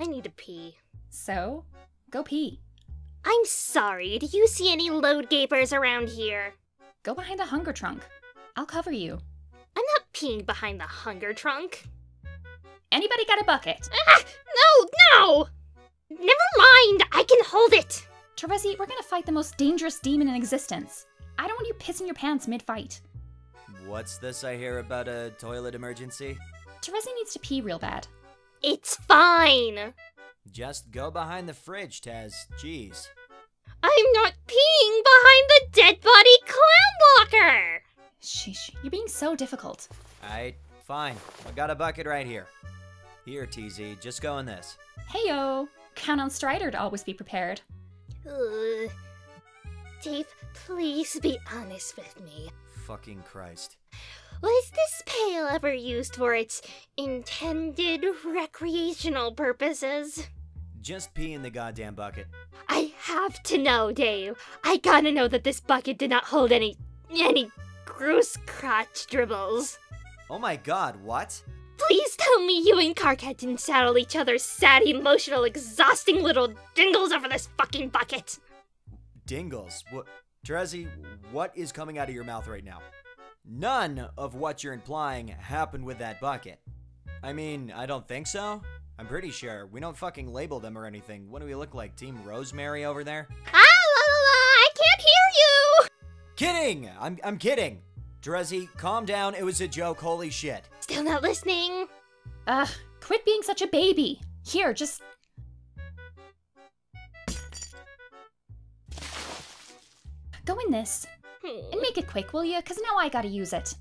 I need to pee. So, go pee. I'm sorry, do you see any load gapers around here? Go behind the hunger trunk. I'll cover you. I'm not peeing behind the hunger trunk. Anybody got a bucket? Ah! No, no! Never mind, I can hold it! Terezi, we're gonna fight the most dangerous demon in existence. I don't want you pissing your pants mid-fight. What's this I hear about a toilet emergency? Terezi needs to pee real bad. It's fine! Just go behind the fridge, Tez. Jeez. I'm not peeing behind the dead body clam walker! Sheesh, you're being so difficult. Alright, fine. I got a bucket right here. Here, TZ, just go in this. Heyo! Count on Strider to always be prepared. Ugh. Dave, please be honest with me. Fucking Christ. Was this pail ever used for its intended recreational purposes? Just pee in the goddamn bucket. I have to know, Dave. I gotta know that this bucket did not hold any any gross crotch dribbles. Oh my god, what? Please tell me you and Karkat didn't saddle each other's sad, emotional, exhausting little dingles over this fucking bucket. Dingles. What? Terezi, what is coming out of your mouth right now? None of what you're implying happened with that bucket. I mean, I don't think so. I'm pretty sure. We don't fucking label them or anything. What do we look like? Team Rosemary over there? Ah, la la la! I can't hear you! Kidding! I'm, I'm kidding! Terezi, calm down. It was a joke. Holy shit. Still not listening? Ugh, quit being such a baby. Here, just. Go in this. And make it quick, will you? Because now I gotta use it.